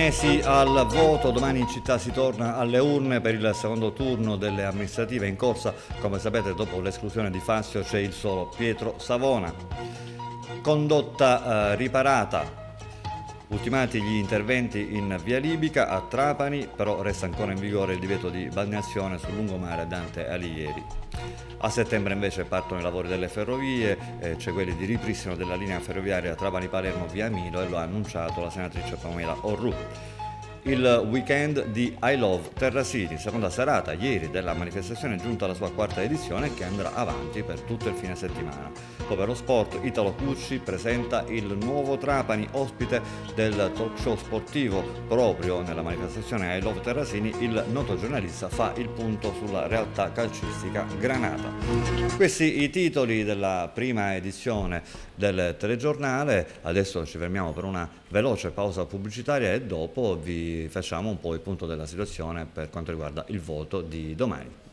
Trapanesi al voto, domani in città si torna alle urne per il secondo turno delle amministrative in corsa, come sapete dopo l'esclusione di Fazio c'è il solo Pietro Savona. Condotta eh, riparata, Ultimati gli interventi in via Libica a Trapani, però resta ancora in vigore il divieto di balneazione sul lungomare Dante Alighieri. A settembre invece partono i lavori delle ferrovie, eh, c'è quelli di ripristino della linea ferroviaria Trapani-Palermo via Milo e lo ha annunciato la senatrice Pamela Orru il weekend di I Love Terra City, seconda serata ieri della manifestazione giunta alla sua quarta edizione che andrà avanti per tutto il fine settimana. Per lo sport Italo Cucci presenta il nuovo Trapani, ospite del talk show sportivo proprio nella manifestazione I Love Terrasini, il noto giornalista fa il punto sulla realtà calcistica granata. Questi i titoli della prima edizione del telegiornale, adesso ci fermiamo per una veloce pausa pubblicitaria e dopo vi facciamo un po' il punto della situazione per quanto riguarda il voto di domani.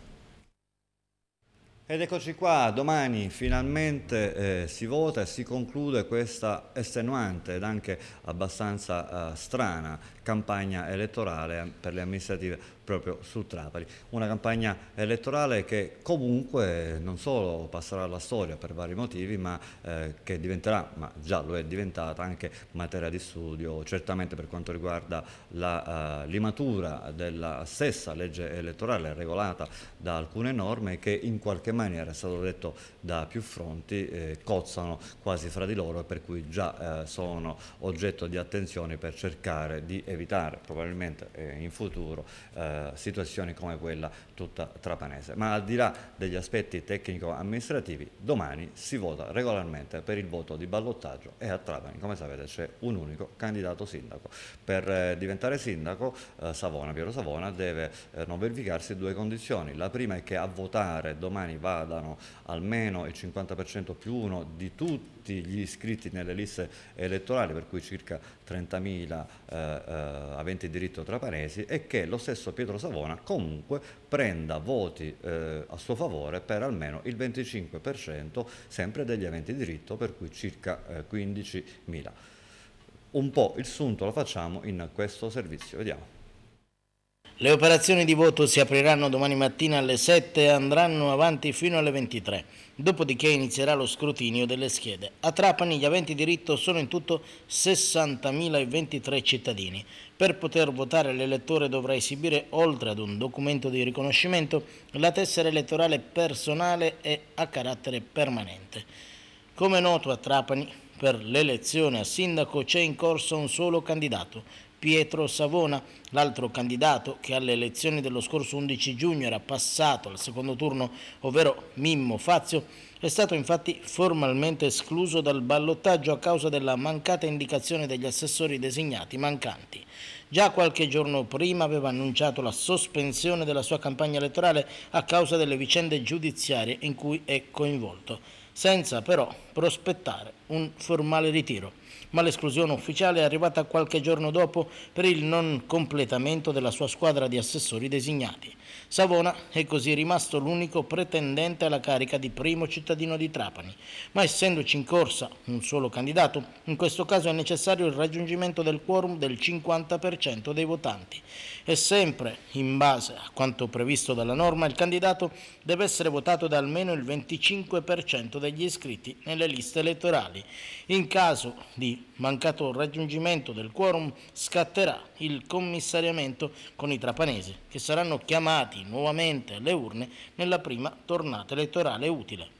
Ed eccoci qua, domani finalmente eh, si vota e si conclude questa estenuante ed anche abbastanza eh, strana campagna elettorale per le amministrative proprio su Trapani. Una campagna elettorale che comunque non solo passerà alla storia per vari motivi, ma eh, che diventerà, ma già lo è diventata, anche materia di studio, certamente per quanto riguarda la uh, limatura della stessa legge elettorale regolata da alcune norme che in qualche maniera, è stato detto da più fronti, eh, cozzano quasi fra di loro e per cui già eh, sono oggetto di attenzione per cercare di evitare probabilmente eh, in futuro eh, situazioni come quella tutta trapanese. Ma al di là degli aspetti tecnico-amministrativi, domani si vota regolarmente per il voto di ballottaggio e a Trapani, come sapete, c'è un unico candidato sindaco. Per eh, diventare sindaco, Savona, Piero Savona, deve non verificarsi due condizioni. La prima è che a votare domani vadano almeno il 50% più uno di tutti gli iscritti nelle liste elettorali, per cui circa 30.000 eh, eh, aventi diritto trapanesi, e che lo stesso Pietro Savona comunque prenda voti eh, a suo favore per almeno il 25% sempre degli aventi diritto, per cui circa eh, 15.000. Un po' il sunto lo facciamo in questo servizio, vediamo. Le operazioni di voto si apriranno domani mattina alle 7 e andranno avanti fino alle 23, dopodiché inizierà lo scrutinio delle schede. A Trapani gli aventi diritto sono in tutto 60.023 cittadini. Per poter votare l'elettore dovrà esibire, oltre ad un documento di riconoscimento, la tessera elettorale personale e a carattere permanente. Come noto a Trapani, per l'elezione a sindaco c'è in corso un solo candidato, Pietro Savona, l'altro candidato che alle elezioni dello scorso 11 giugno era passato al secondo turno, ovvero Mimmo Fazio, è stato infatti formalmente escluso dal ballottaggio a causa della mancata indicazione degli assessori designati mancanti. Già qualche giorno prima aveva annunciato la sospensione della sua campagna elettorale a causa delle vicende giudiziarie in cui è coinvolto, senza però prospettare un formale ritiro ma l'esclusione ufficiale è arrivata qualche giorno dopo per il non completamento della sua squadra di assessori designati. Savona è così rimasto l'unico pretendente alla carica di primo cittadino di Trapani, ma essendoci in corsa un solo candidato, in questo caso è necessario il raggiungimento del quorum del 50% dei votanti e sempre in base a quanto previsto dalla norma il candidato deve essere votato da almeno il 25% degli iscritti nelle liste elettorali. In caso di mancato raggiungimento del quorum scatterà il commissariamento con i trapanesi che saranno chiamati nuovamente alle urne nella prima tornata elettorale utile.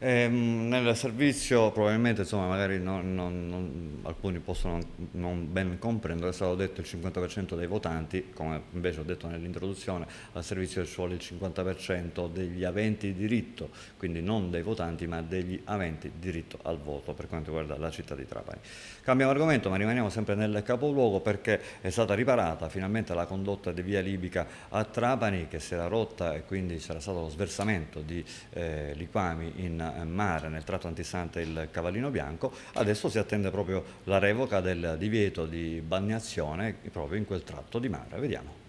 Eh, nel servizio probabilmente insomma magari non, non, non, alcuni possono non ben comprendere, è stato detto il 50% dei votanti, come invece ho detto nell'introduzione, al servizio ci vuole il 50% degli aventi diritto, quindi non dei votanti ma degli aventi diritto al voto per quanto riguarda la città di Trapani. Cambiamo argomento ma rimaniamo sempre nel capoluogo perché è stata riparata finalmente la condotta di via Libica a Trapani che si era rotta e quindi c'era stato lo sversamento di eh, liquami in mare nel tratto antistante il Cavallino Bianco, adesso si attende proprio la revoca del divieto di bagnazione proprio in quel tratto di mare. Vediamo.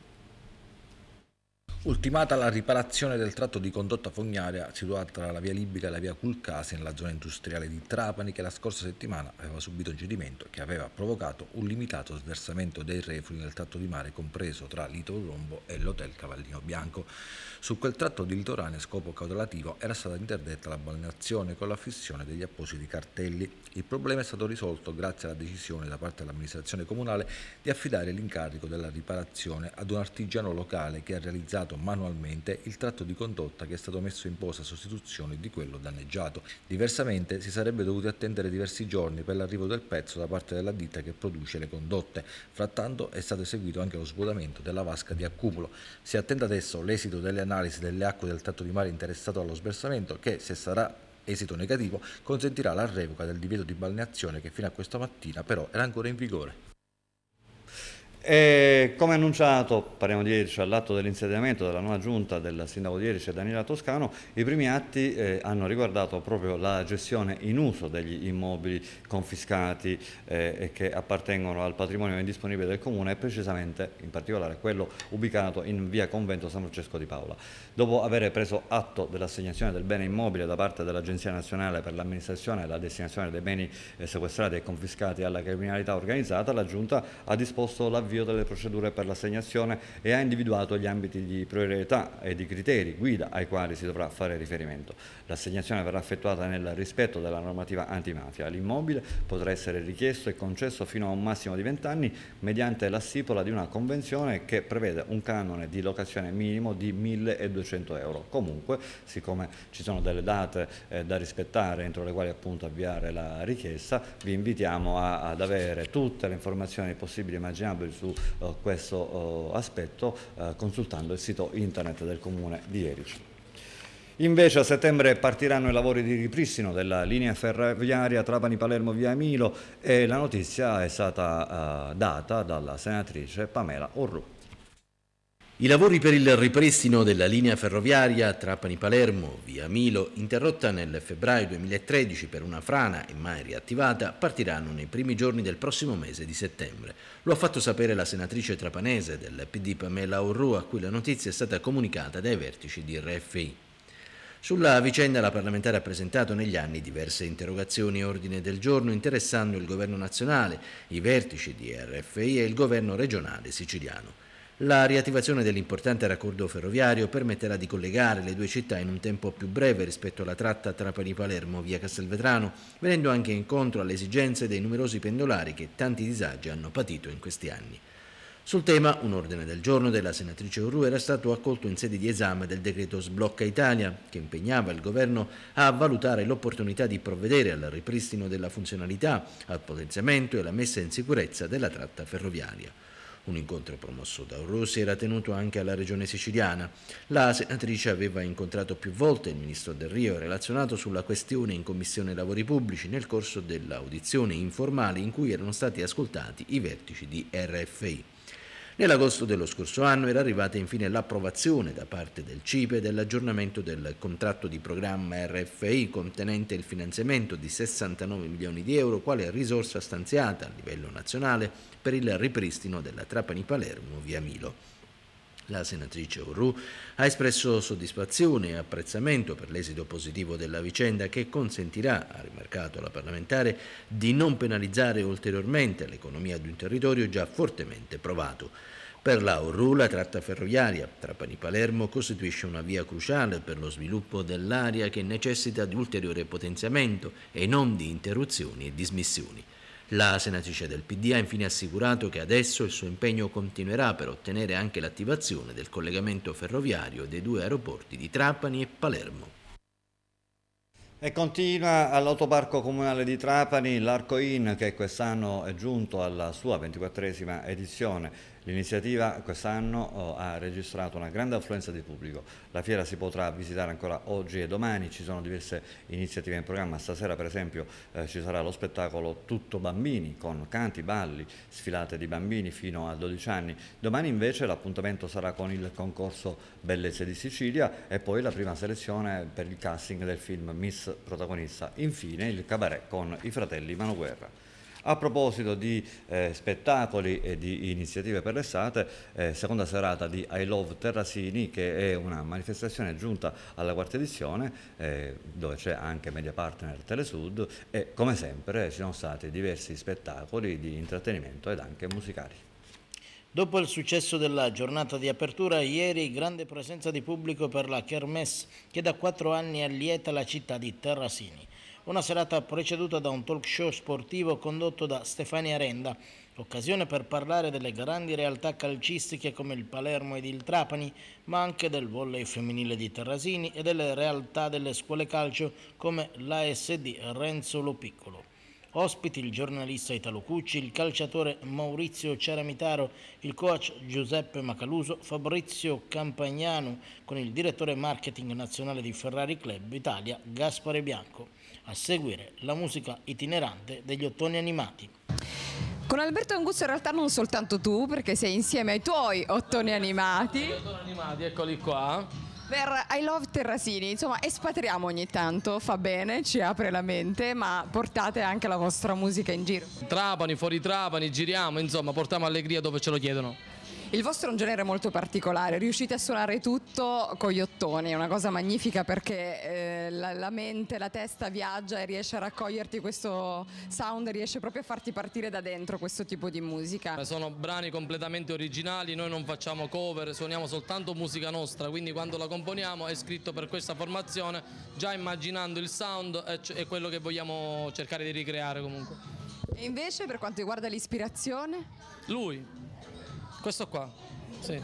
Ultimata la riparazione del tratto di condotta fognaria situato tra la via Libica e la via Culcasi nella zona industriale di Trapani che la scorsa settimana aveva subito un cedimento che aveva provocato un limitato sversamento dei reflui nel tratto di mare compreso tra Lito Rombo e l'Hotel Cavallino Bianco. Su quel tratto di litorale a scopo cautelativo era stata interdetta la balneazione con la fissione degli appositi cartelli. Il problema è stato risolto grazie alla decisione da parte dell'amministrazione comunale di affidare l'incarico della riparazione ad un artigiano locale che ha realizzato manualmente il tratto di condotta che è stato messo in posa a sostituzione di quello danneggiato. Diversamente si sarebbe dovuti attendere diversi giorni per l'arrivo del pezzo da parte della ditta che produce le condotte. Frattanto è stato eseguito anche lo svuotamento della vasca di accumulo. Si attende adesso l'esito delle analisi delle acque del tratto di mare interessato allo sversamento che, se sarà esito negativo, consentirà la revoca del divieto di balneazione che fino a questa mattina però era ancora in vigore. E come annunciato, parliamo di Erice, all'atto dell'insediamento della nuova giunta del sindaco di Erice Daniela Toscano, i primi atti eh, hanno riguardato proprio la gestione in uso degli immobili confiscati eh, e che appartengono al patrimonio indisponibile del comune e precisamente in particolare quello ubicato in via Convento San Francesco di Paola. Dopo aver preso atto dell'assegnazione del bene immobile da parte dell'Agenzia Nazionale per l'amministrazione e la destinazione dei beni eh, sequestrati e confiscati alla criminalità organizzata, la giunta ha disposto l'avvio l'avvio delle procedure per l'assegnazione e ha individuato gli ambiti di priorità e di criteri guida ai quali si dovrà fare riferimento. L'assegnazione verrà effettuata nel rispetto della normativa antimafia. L'immobile potrà essere richiesto e concesso fino a un massimo di 20 anni mediante la stipula di una convenzione che prevede un canone di locazione minimo di 1.200 euro. Comunque, siccome ci sono delle date eh, da rispettare entro le quali appunto avviare la richiesta, vi invitiamo a, ad avere tutte le informazioni possibili e immaginabili su uh, questo uh, aspetto uh, consultando il sito internet del comune di Erice. Invece a settembre partiranno i lavori di ripristino della linea ferroviaria Trapani-Palermo via Milo e la notizia è stata data dalla senatrice Pamela Orru. I lavori per il ripristino della linea ferroviaria Trapani-Palermo via Milo, interrotta nel febbraio 2013 per una frana e mai riattivata, partiranno nei primi giorni del prossimo mese di settembre. Lo ha fatto sapere la senatrice trapanese del PD Pamela Orru, a cui la notizia è stata comunicata dai vertici di RFI. Sulla vicenda la parlamentare ha presentato negli anni diverse interrogazioni e ordine del giorno interessando il governo nazionale, i vertici di RFI e il governo regionale siciliano. La riattivazione dell'importante raccordo ferroviario permetterà di collegare le due città in un tempo più breve rispetto alla tratta Trapani-Palermo via Castelvetrano, venendo anche incontro alle esigenze dei numerosi pendolari che tanti disagi hanno patito in questi anni. Sul tema, un ordine del giorno della senatrice Uru era stato accolto in sede di esame del decreto Sblocca Italia, che impegnava il governo a valutare l'opportunità di provvedere al ripristino della funzionalità, al potenziamento e alla messa in sicurezza della tratta ferroviaria. Un incontro promosso da Orrosi era tenuto anche alla regione siciliana. La senatrice aveva incontrato più volte il ministro Del Rio relazionato sulla questione in Commissione Lavori Pubblici nel corso dell'audizione informale in cui erano stati ascoltati i vertici di RFI. Nell'agosto dello scorso anno era arrivata infine l'approvazione da parte del CIPE dell'aggiornamento del contratto di programma RFI contenente il finanziamento di 69 milioni di euro quale risorsa stanziata a livello nazionale per il ripristino della Trapani-Palermo via Milo. La senatrice Urru ha espresso soddisfazione e apprezzamento per l'esito positivo della vicenda che consentirà, ha rimarcato la parlamentare, di non penalizzare ulteriormente l'economia di un territorio già fortemente provato. Per la Urru la tratta ferroviaria Trapani-Palermo costituisce una via cruciale per lo sviluppo dell'area che necessita di ulteriore potenziamento e non di interruzioni e dismissioni. La senatrice del PD ha infine assicurato che adesso il suo impegno continuerà per ottenere anche l'attivazione del collegamento ferroviario dei due aeroporti di Trapani e Palermo. E continua all'autoparco comunale di Trapani l'Arco In che quest'anno è giunto alla sua ventiquattresima edizione. L'iniziativa quest'anno oh, ha registrato una grande affluenza di pubblico. La fiera si potrà visitare ancora oggi e domani, ci sono diverse iniziative in programma. Stasera per esempio eh, ci sarà lo spettacolo Tutto Bambini con canti, balli, sfilate di bambini fino a 12 anni. Domani invece l'appuntamento sarà con il concorso Bellezze di Sicilia e poi la prima selezione per il casting del film Miss Protagonista. Infine il cabaret con i fratelli Mano Guerra. A proposito di eh, spettacoli e di iniziative per l'estate, eh, seconda serata di I Love Terrasini che è una manifestazione giunta alla quarta edizione eh, dove c'è anche media partner Telesud e come sempre ci sono stati diversi spettacoli di intrattenimento ed anche musicali. Dopo il successo della giornata di apertura, ieri grande presenza di pubblico per la Kermesse che da quattro anni allieta la città di Terrasini. Una serata preceduta da un talk show sportivo condotto da Stefania Renda, occasione per parlare delle grandi realtà calcistiche come il Palermo ed il Trapani, ma anche del volley femminile di Terrasini e delle realtà delle scuole calcio come l'ASD Renzo Lo Piccolo. Ospiti il giornalista Italo Cucci, il calciatore Maurizio Ceramitaro, il coach Giuseppe Macaluso, Fabrizio Campagnano con il direttore marketing nazionale di Ferrari Club Italia Gaspare Bianco. A seguire la musica itinerante degli ottoni animati. Con Alberto Angusto in realtà non soltanto tu, perché sei insieme ai tuoi ottoni animati. Gli ottoni animati, eccoli qua per I Love Terrasini, insomma espatriamo ogni tanto, fa bene, ci apre la mente, ma portate anche la vostra musica in giro. Trapani, fuori Trapani, giriamo, insomma portiamo allegria dove ce lo chiedono. Il vostro è un genere molto particolare, riuscite a suonare tutto con gli ottoni, è una cosa magnifica perché eh, la, la, mente, la testa viaggia e riesce a raccoglierti questo sound, riesce proprio a farti partire da dentro questo tipo di musica. Sono brani completamente originali, noi non facciamo cover, suoniamo soltanto musica nostra, quindi quando la componiamo è scritto per questa formazione, già immaginando il sound e quello che vogliamo cercare di ricreare comunque. E invece per quanto riguarda l'ispirazione? Lui, questo qua, sì.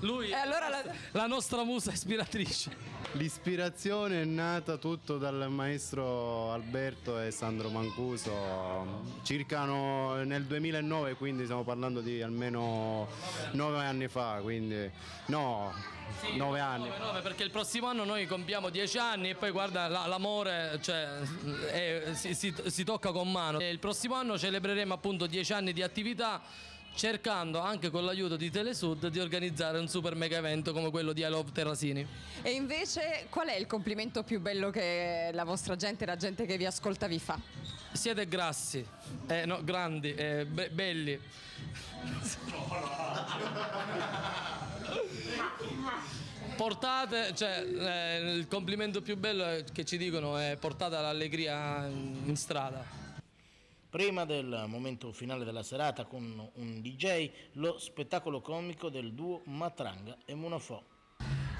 Lui allora la... la nostra musa ispiratrice. L'ispirazione è nata tutto dal maestro Alberto e Sandro Mancuso, circa no, nel 2009, quindi stiamo parlando di almeno nove anni fa, quindi no, sì, nove anni. 9, 9, perché il prossimo anno noi compiamo dieci anni e poi guarda l'amore cioè, è, si, si, si, tocca con mano. E il prossimo anno celebreremo appunto dieci anni di attività cercando anche con l'aiuto di Telesud di organizzare un super mega evento come quello di I Love Terrasini. E invece qual è il complimento più bello che la vostra gente, la gente che vi ascolta vi fa? Siete grassi, eh, no, grandi, eh, be belli. portate, cioè eh, il complimento più bello che ci dicono è portata l'allegria in strada. Prima del momento finale della serata con un DJ, lo spettacolo comico del duo Matranga e Munafò.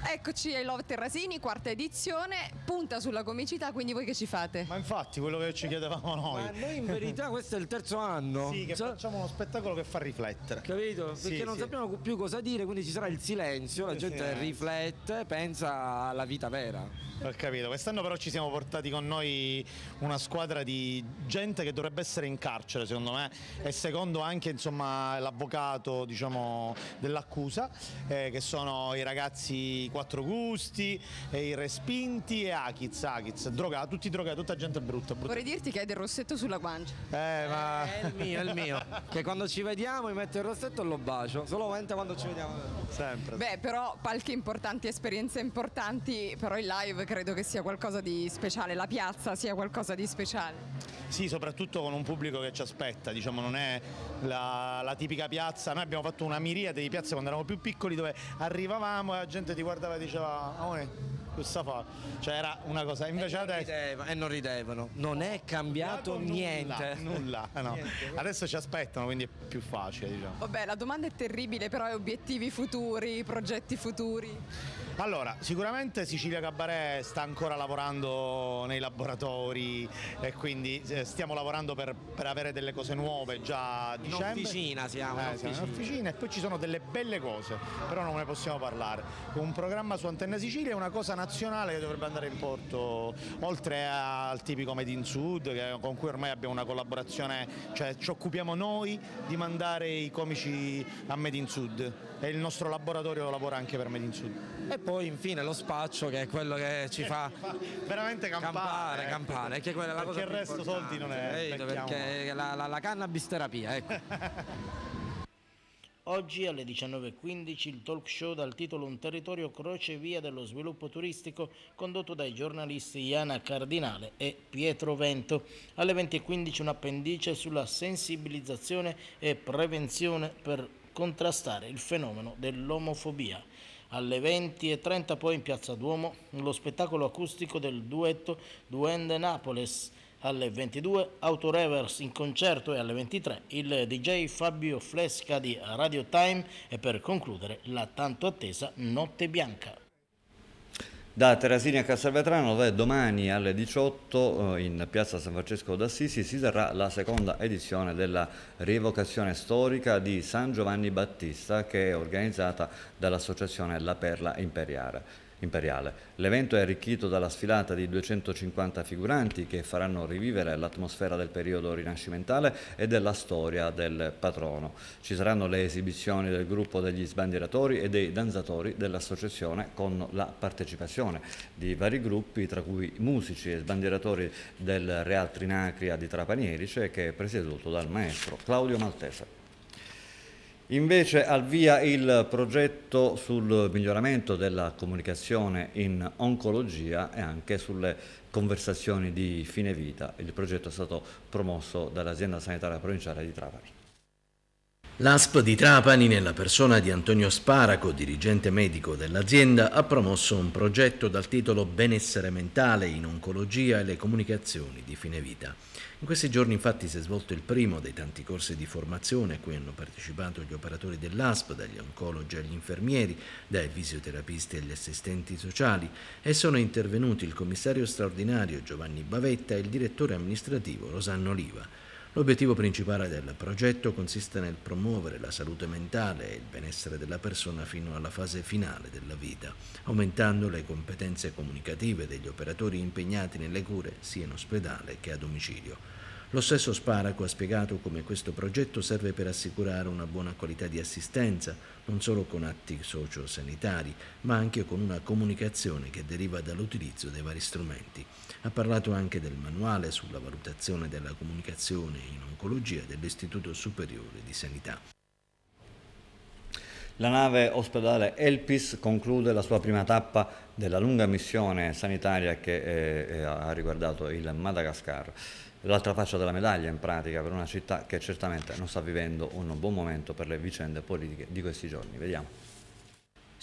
Eccoci ai Love Terrasini, quarta edizione, punta sulla comicità, quindi voi che ci fate? Ma infatti quello che ci chiedevamo noi. Ma noi in verità questo è il terzo anno. Sì, che cioè... facciamo uno spettacolo che fa riflettere. Capito? Perché sì, non sì. sappiamo più cosa dire, quindi ci sarà il silenzio, la gente riflette, pensa alla vita vera. Ho capito, quest'anno però ci siamo portati con noi una squadra di gente che dovrebbe essere in carcere secondo me e secondo anche insomma, l'avvocato diciamo, dell'accusa eh, che sono i ragazzi Quattro Gusti, e i Respinti e Akiz, Akiz, drogati, tutti drogati, tutta gente brutta, brutta. Vorrei dirti che hai del rossetto sulla guancia. Eh, ma... È il mio, è il mio. che quando ci vediamo mi metto il rossetto e lo bacio, solamente quando ci vediamo. Sempre. Beh, però palchi importanti, esperienze importanti, però il live credo che sia qualcosa di speciale, la piazza sia qualcosa di speciale. Sì, soprattutto con un pubblico che ci aspetta, diciamo non è la, la tipica piazza, noi abbiamo fatto una miriade di piazze quando eravamo più piccoli dove arrivavamo e la gente ti guardava e diceva ah, cosa fa? Cioè era una cosa, invece e adesso... Rideva, e non ridevano, non è cambiato niente. Nulla, nulla no. niente. Adesso ci aspettano, quindi è più facile diciamo. Vabbè, la domanda è terribile, però è obiettivi futuri, progetti futuri? Allora, sicuramente Sicilia Cabaret sta ancora lavorando nei laboratori e quindi eh, stiamo lavorando per, per avere delle cose nuove già a dicembre. In officina siamo, eh, in officina. in officina e poi ci sono delle belle cose, però non ne possiamo parlare. Un programma su Antenna Sicilia è una cosa nazionale che dovrebbe andare in porto, oltre al tipico Made in Sud con cui ormai abbiamo una collaborazione, cioè ci occupiamo noi di mandare i comici a Made in Sud e il nostro laboratorio lavora anche per Made in Sud. E poi infine lo spaccio che è quello che ci fa veramente campare, campare, campare che quella è la perché cosa il resto soldi non è perché la, la, la cannabis terapia ecco. Oggi alle 19.15 il talk show dal titolo Un territorio crocevia dello sviluppo turistico condotto dai giornalisti Iana Cardinale e Pietro Vento. Alle 20.15 un appendice sulla sensibilizzazione e prevenzione per contrastare il fenomeno dell'omofobia. Alle 20.30 poi in Piazza Duomo lo spettacolo acustico del duetto Duende Napoles alle 22 Autorevers in concerto e alle 23 il DJ Fabio Flesca di Radio Time e per concludere la tanto attesa Notte Bianca. Da Terasini a Castelvetrano dove domani alle 18 eh, in piazza San Francesco d'Assisi si terrà la seconda edizione della rievocazione storica di San Giovanni Battista che è organizzata dall'associazione La Perla Imperiale imperiale. L'evento è arricchito dalla sfilata di 250 figuranti che faranno rivivere l'atmosfera del periodo rinascimentale e della storia del patrono. Ci saranno le esibizioni del gruppo degli sbandieratori e dei danzatori dell'associazione con la partecipazione di vari gruppi, tra cui musici e sbandieratori del Real Trinacria di Trapanierice che è presieduto dal maestro Claudio Maltese. Invece al via il progetto sul miglioramento della comunicazione in oncologia e anche sulle conversazioni di fine vita. Il progetto è stato promosso dall'azienda sanitaria provinciale di Trapani. L'ASP di Trapani, nella persona di Antonio Sparaco, dirigente medico dell'azienda, ha promosso un progetto dal titolo Benessere mentale in oncologia e le comunicazioni di fine vita. In questi giorni infatti si è svolto il primo dei tanti corsi di formazione a cui hanno partecipato gli operatori dell'ASP, dagli oncologi agli infermieri, dai fisioterapisti agli assistenti sociali e sono intervenuti il commissario straordinario Giovanni Bavetta e il direttore amministrativo Rosanno Oliva. L'obiettivo principale del progetto consiste nel promuovere la salute mentale e il benessere della persona fino alla fase finale della vita, aumentando le competenze comunicative degli operatori impegnati nelle cure sia in ospedale che a domicilio. Lo stesso Sparaco ha spiegato come questo progetto serve per assicurare una buona qualità di assistenza, non solo con atti sociosanitari, ma anche con una comunicazione che deriva dall'utilizzo dei vari strumenti. Ha parlato anche del manuale sulla valutazione della comunicazione in oncologia dell'Istituto Superiore di Sanità. La nave ospedale Elpis conclude la sua prima tappa della lunga missione sanitaria che eh, eh ha riguardato il Madagascar l'altra faccia della medaglia in pratica per una città che certamente non sta vivendo un buon momento per le vicende politiche di questi giorni. Vediamo.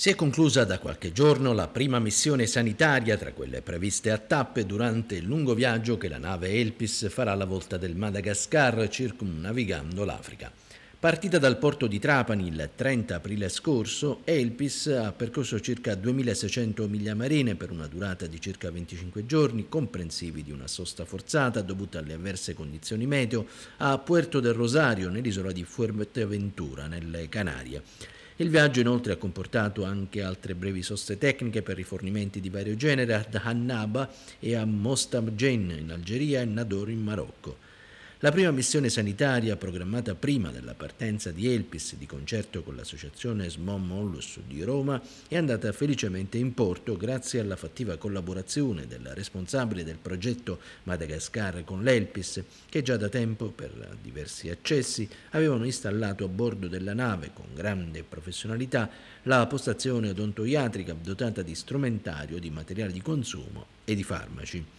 Si è conclusa da qualche giorno la prima missione sanitaria tra quelle previste a tappe durante il lungo viaggio che la nave Elpis farà alla volta del Madagascar circumnavigando l'Africa. Partita dal porto di Trapani il 30 aprile scorso, Elpis ha percorso circa 2600 miglia marine per una durata di circa 25 giorni, comprensivi di una sosta forzata dovuta alle avverse condizioni meteo, a Puerto del Rosario, nell'isola di Fuerteventura, nelle Canarie. Il viaggio inoltre ha comportato anche altre brevi soste tecniche per rifornimenti di vario genere ad Hannaba e a Mostamjen in Algeria e Nador in Marocco. La prima missione sanitaria, programmata prima della partenza di Elpis di concerto con l'associazione Smom Ollus di Roma, è andata felicemente in porto grazie alla fattiva collaborazione della responsabile del progetto Madagascar con l'Elpis, che già da tempo, per diversi accessi, avevano installato a bordo della nave con grande professionalità la postazione odontoiatrica dotata di strumentario, di materiale di consumo e di farmaci.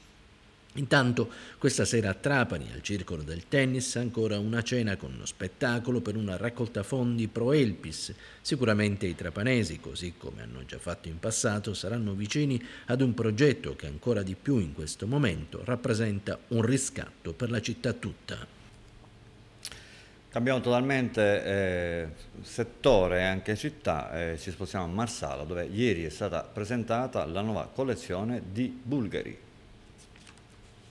Intanto questa sera a Trapani, al Circolo del Tennis, ancora una cena con uno spettacolo per una raccolta fondi pro Elpis. Sicuramente i trapanesi, così come hanno già fatto in passato, saranno vicini ad un progetto che ancora di più in questo momento rappresenta un riscatto per la città tutta. Cambiamo totalmente eh, settore e anche città, eh, ci spostiamo a Marsala dove ieri è stata presentata la nuova collezione di Bulgari.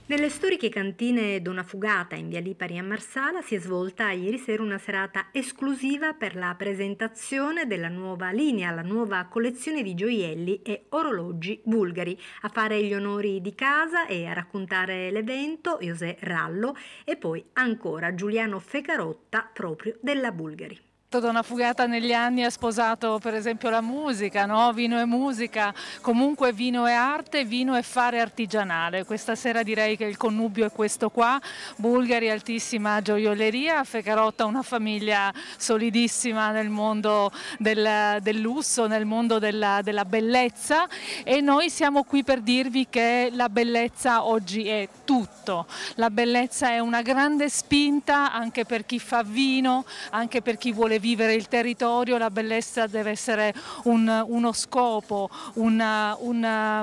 Nelle storiche cantine Dona Fugata in via Lipari a Marsala si è svolta ieri sera una serata esclusiva per la presentazione della nuova linea, la nuova collezione di gioielli e orologi bulgari. A fare gli onori di casa e a raccontare l'evento José Rallo e poi ancora Giuliano Fecarotta proprio della Bulgari. Donna Fugata negli anni ha sposato per esempio la musica, no? vino e musica, comunque vino e arte, vino e fare artigianale. Questa sera direi che il connubio è questo qua, Bulgari altissima gioielleria, Fecarotta una famiglia solidissima nel mondo del, del lusso, nel mondo della, della bellezza e noi siamo qui per dirvi che la bellezza oggi è tutto, la bellezza è una grande spinta anche per chi fa vino, anche per chi vuole vivere il territorio, la bellezza deve essere un, uno scopo, una, una,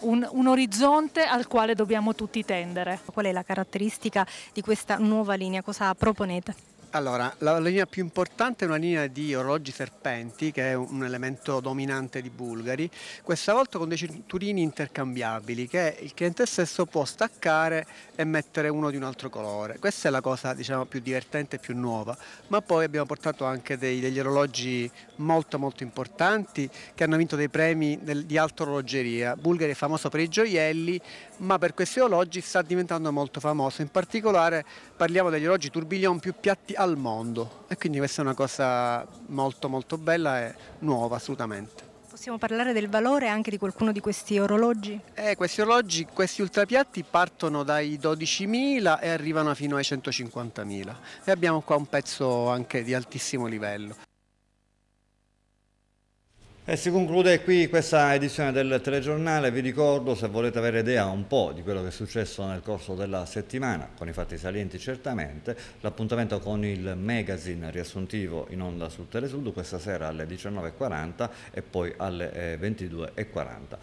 un, un orizzonte al quale dobbiamo tutti tendere. Qual è la caratteristica di questa nuova linea? Cosa proponete? Allora, la linea più importante è una linea di orologi serpenti, che è un elemento dominante di Bulgari, questa volta con dei cinturini intercambiabili che il cliente stesso può staccare e mettere uno di un altro colore. Questa è la cosa diciamo, più divertente e più nuova, ma poi abbiamo portato anche dei, degli orologi molto molto importanti che hanno vinto dei premi del, di alta orologeria. Bulgari è famoso per i gioielli, ma per questi orologi sta diventando molto famoso, in particolare parliamo degli orologi tourbillon più piatti al mondo e quindi questa è una cosa molto molto bella e nuova assolutamente. Possiamo parlare del valore anche di qualcuno di questi orologi? Eh, questi orologi, questi ultrapiatti partono dai 12.000 e arrivano fino ai 150.000 e abbiamo qua un pezzo anche di altissimo livello. E si conclude qui questa edizione del telegiornale, vi ricordo se volete avere idea un po' di quello che è successo nel corso della settimana, con i fatti salienti certamente, l'appuntamento con il magazine riassuntivo in onda su Telesud questa sera alle 19.40 e poi alle 22.40. Eh,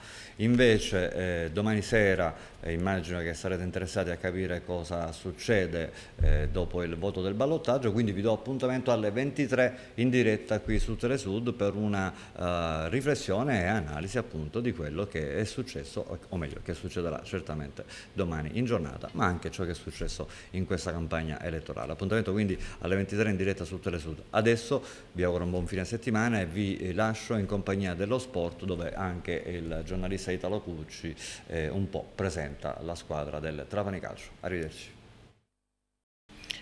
Invece eh, domani sera eh, immagino che sarete interessati a capire cosa succede eh, dopo il voto del ballottaggio, quindi vi do appuntamento alle 23 in diretta qui su Telesud per una uh, riflessione e analisi appunto di quello che è successo, o meglio che succederà certamente domani in giornata, ma anche ciò che è successo in questa campagna elettorale. Appuntamento quindi alle 23 in diretta su Telesud. Adesso vi auguro un buon fine settimana e vi lascio in compagnia dello sport dove anche il giornalista Italo Cucci eh, un po' presenta la squadra del Trapani Calcio. Arrivederci.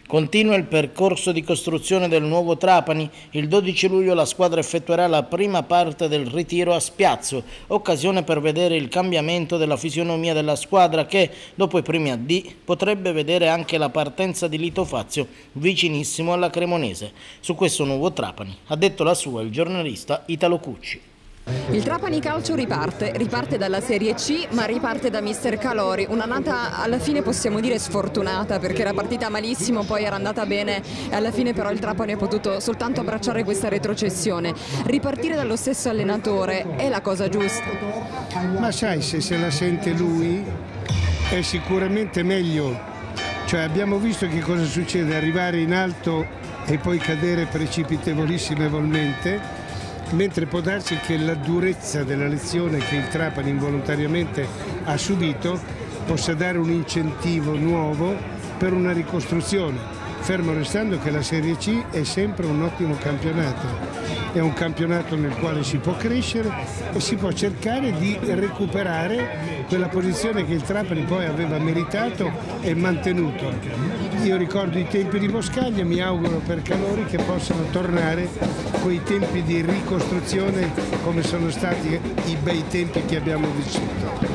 Continua il percorso di costruzione del nuovo Trapani. Il 12 luglio la squadra effettuerà la prima parte del ritiro a Spiazzo, occasione per vedere il cambiamento della fisionomia della squadra che, dopo i primi AD, potrebbe vedere anche la partenza di Lito Fazio, vicinissimo alla Cremonese. Su questo nuovo Trapani ha detto la sua il giornalista Italo Cucci. Il Trapani Calcio riparte, riparte dalla Serie C ma riparte da Mister Calori, un'annata alla fine possiamo dire sfortunata perché era partita malissimo, poi era andata bene e alla fine però il Trapani ha potuto soltanto abbracciare questa retrocessione. Ripartire dallo stesso allenatore è la cosa giusta? Ma sai se se la sente lui è sicuramente meglio, cioè abbiamo visto che cosa succede? Arrivare in alto e poi cadere precipitevolissimevolmente mentre può darsi che la durezza della lezione che il Trapani involontariamente ha subito possa dare un incentivo nuovo per una ricostruzione fermo restando che la Serie C è sempre un ottimo campionato, è un campionato nel quale si può crescere e si può cercare di recuperare quella posizione che il Trapani poi aveva meritato e mantenuto. Io ricordo i tempi di Moscaglia, mi auguro per Calori che possano tornare quei tempi di ricostruzione come sono stati i bei tempi che abbiamo vissuto.